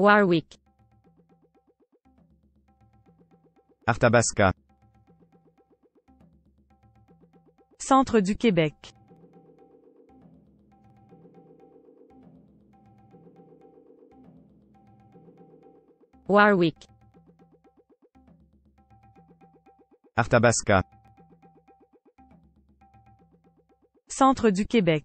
Warwick, Arthabasca, Centre du Québec. Warwick, Arthabasca, Centre du Québec.